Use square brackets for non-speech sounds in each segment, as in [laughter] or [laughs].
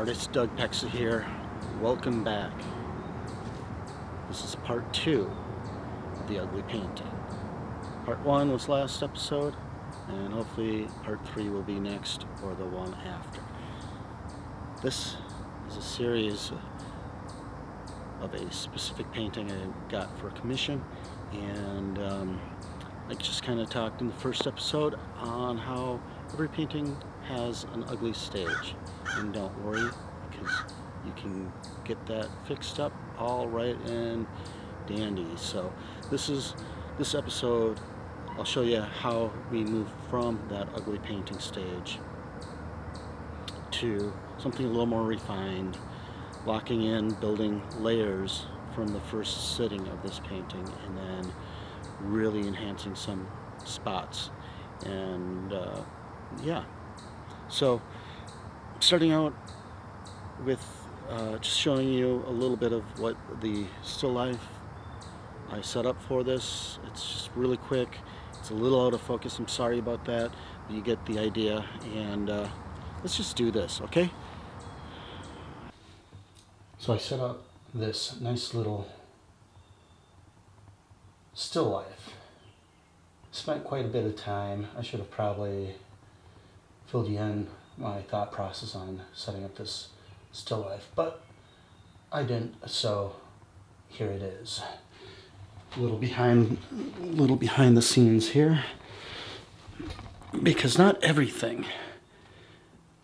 Artist Doug Pexa here. Welcome back. This is part two of The Ugly Painting. Part one was last episode, and hopefully part three will be next or the one after. This is a series of a specific painting I got for a commission, and um, I just kind of talked in the first episode on how every painting has an ugly stage. And don't worry, because you can get that fixed up all right and dandy. So this is this episode I'll show you how we move from that ugly painting stage to something a little more refined, locking in, building layers from the first sitting of this painting and then really enhancing some spots and uh, yeah so starting out with uh, just showing you a little bit of what the still life I set up for this. It's just really quick. It's a little out of focus. I'm sorry about that but you get the idea. And uh, let's just do this okay? So I set up this nice little still life. Spent quite a bit of time. I should have probably filled you in my thought process on setting up this still life, but I didn't, so here it is. A little behind, a little behind the scenes here, because not everything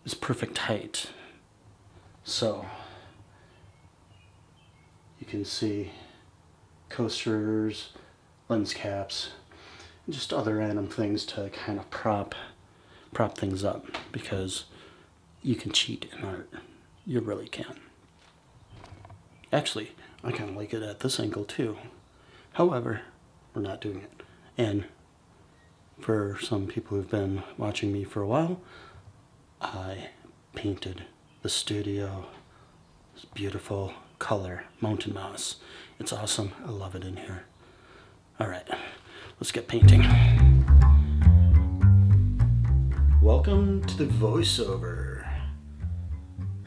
is perfect height. So you can see coasters, lens caps, just other random things to kind of prop prop things up because you can cheat in art. You really can. Actually, I kind of like it at this angle too. However, we're not doing it. And for some people who've been watching me for a while, I painted the studio. It's beautiful color, mountain moss. It's awesome. I love it in here. All right, let's get painting. Welcome to the voiceover.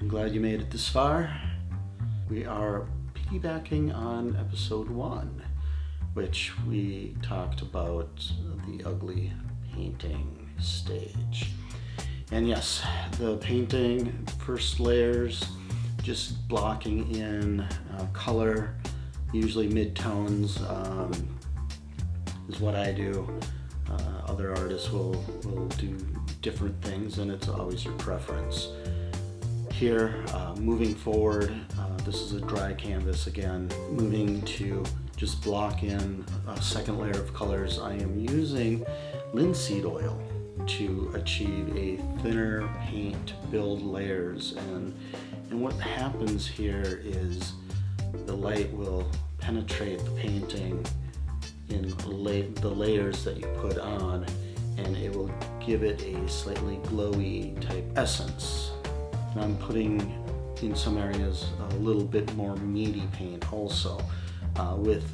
I'm glad you made it this far. We are piggybacking on episode one, which we talked about the ugly painting stage. And yes, the painting, first layers, just blocking in uh, color, usually mid-tones um, is what I do. Uh, other artists will, will do different things and it's always your preference. Here, uh, moving forward, uh, this is a dry canvas again, moving to just block in a second layer of colors. I am using linseed oil to achieve a thinner paint, build layers and and what happens here is the light will penetrate the painting in la the layers that you put on and it will give it a slightly glowy type essence. And I'm putting in some areas a little bit more meaty paint also uh, with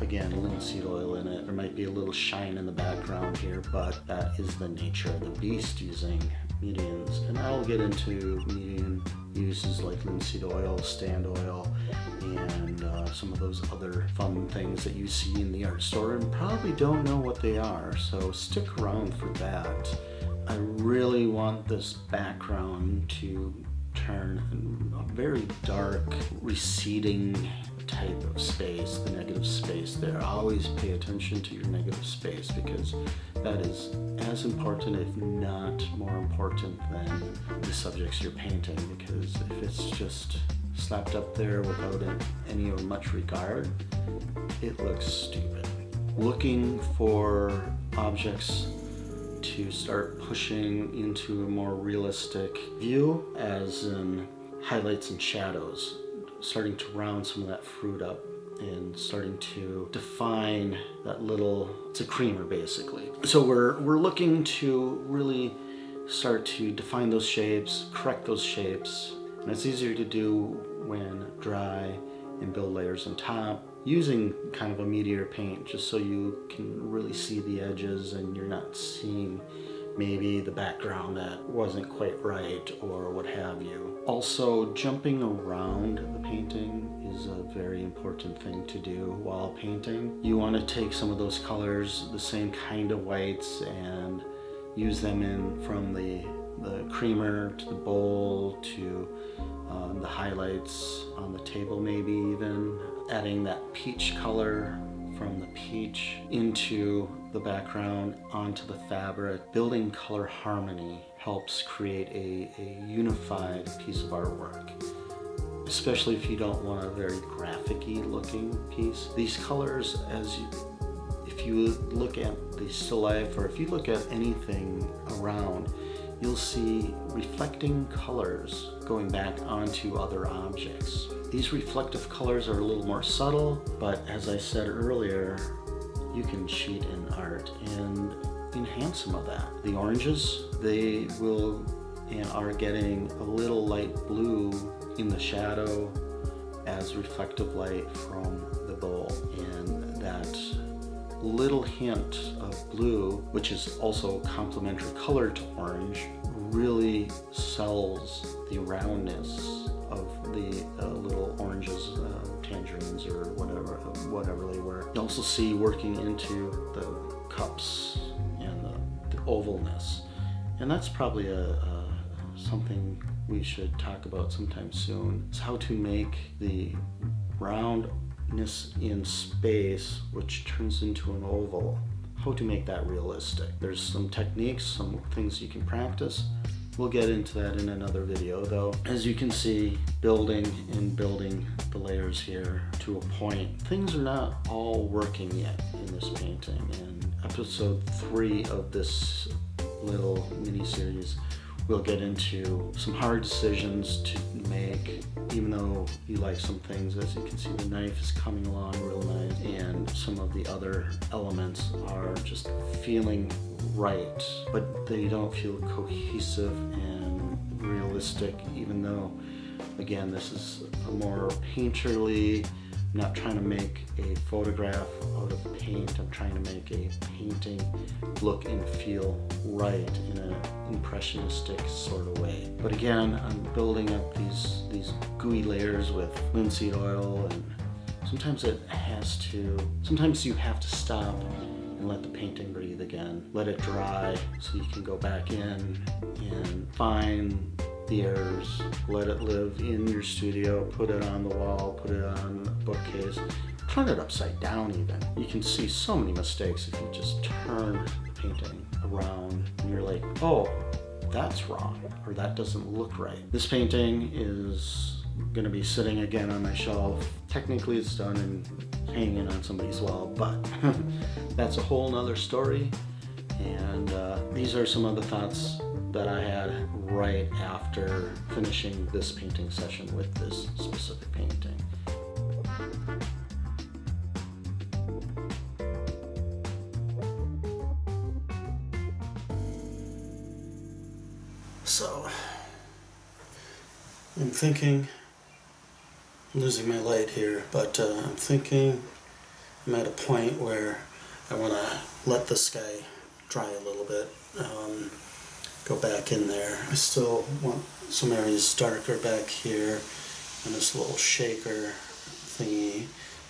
again linseed oil in it. There might be a little shine in the background here but that is the nature of the beast using mediums and I'll get into medium uses like linseed oil, stand oil, and uh, some of those other fun things that you see in the art store and probably don't know what they are, so stick around for that. I really want this background to turn a very dark, receding type of space, the negative space there. Always pay attention to your negative space because that is as important, if not more important, than the subjects you're painting. Because if it's just slapped up there without any or much regard, it looks stupid. Looking for objects to start pushing into a more realistic view as in highlights and shadows starting to round some of that fruit up and starting to define that little, it's a creamer basically. So we're, we're looking to really start to define those shapes, correct those shapes, and it's easier to do when dry and build layers on top using kind of a meteor paint just so you can really see the edges and you're not seeing maybe the background that wasn't quite right or what have you. Also, jumping around the painting is a very important thing to do while painting. You want to take some of those colors, the same kind of whites, and use them in from the, the creamer to the bowl to um, the highlights on the table maybe even. Adding that peach color from the peach into the background onto the fabric. Building color harmony helps create a, a unified piece of artwork especially if you don't want a very graphic-y looking piece. These colors, as you, if you look at the still life or if you look at anything around, you'll see reflecting colors going back onto other objects. These reflective colors are a little more subtle, but as I said earlier, you can cheat in art and enhance some of that. The oranges, they will and are getting a little light blue in the shadow as reflective light from the bowl and that little hint of blue, which is also a complementary color to orange, really sells the roundness of the uh, little oranges, uh, tangerines, or whatever, whatever they were. You also see working into the cups and the, the ovalness, and that's probably a, a something we should talk about sometime soon. It's how to make the round in space which turns into an oval. How to make that realistic. There's some techniques, some things you can practice. We'll get into that in another video though. As you can see, building and building the layers here to a point. Things are not all working yet in this painting and episode three of this little mini series we'll get into some hard decisions to make even though you like some things. As you can see the knife is coming along real nice and some of the other elements are just feeling right but they don't feel cohesive and realistic even though again this is a more painterly I'm not trying to make a photograph of trying to make a painting look and feel right in an impressionistic sort of way. But again, I'm building up these, these gooey layers with linseed oil and sometimes it has to, sometimes you have to stop and let the painting breathe again. Let it dry so you can go back in and find the errors, let it live in your studio, put it on the wall, put it on a bookcase, turn it upside down even. You can see so many mistakes if you just turn the painting around and you're like, oh, that's wrong, or that doesn't look right. This painting is gonna be sitting again on my shelf. Technically it's done and hanging on somebody's wall, but [laughs] that's a whole nother story. And uh, these are some of the thoughts that I had right after finishing this painting session with this specific painting. So, I'm thinking, I'm losing my light here, but uh, I'm thinking I'm at a point where I want to let this guy dry a little bit. Um, go back in there. I still want some areas darker back here and this little shaker thingy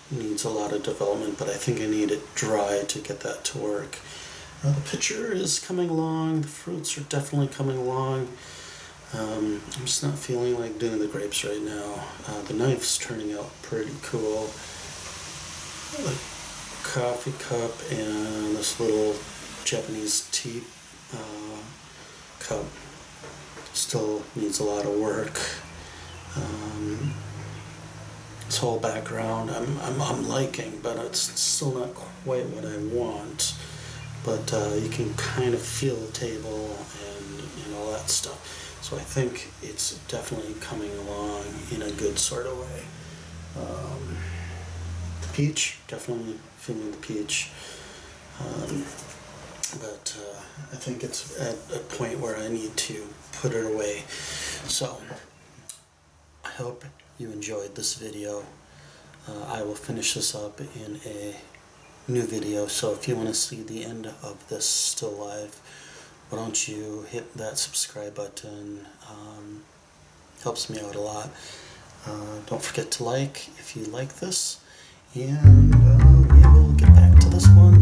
needs a lot of development but I think I need it dry to get that to work. Uh, the picture is coming along, the fruits are definitely coming along. Um, I'm just not feeling like doing the grapes right now. Uh, the knife's turning out pretty cool. A coffee cup and this little Japanese tea uh, cup still needs a lot of work. Um, this whole background I'm, I'm, I'm liking, but it's still not quite what I want. But uh, you can kind of feel the table and, and all that stuff. So I think it's definitely coming along in a good sort of way. Um, the peach, definitely feeling the peach. Um, but uh, I think it's at a point where I need to put it away. So, I hope you enjoyed this video. Uh, I will finish this up in a new video. So if you want to see the end of this still live, why don't you hit that subscribe button. Um, helps me out a lot. Uh, don't forget to like if you like this. And uh, we will get back to this one.